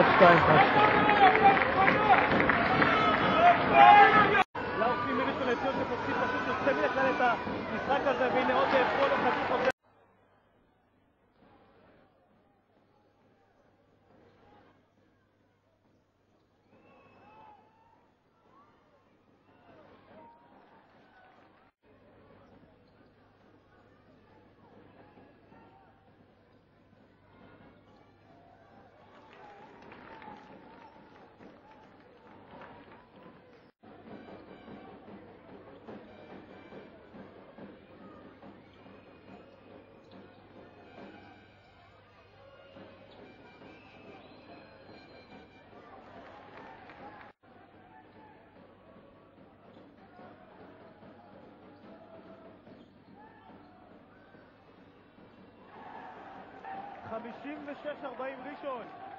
Touchdown, touchdown. לעורפים מלפני ציון זה פותחים פשוט יוצא מן הכלל את המשחק הזה והנה עוד פועל חשוב 56-40 ראשון.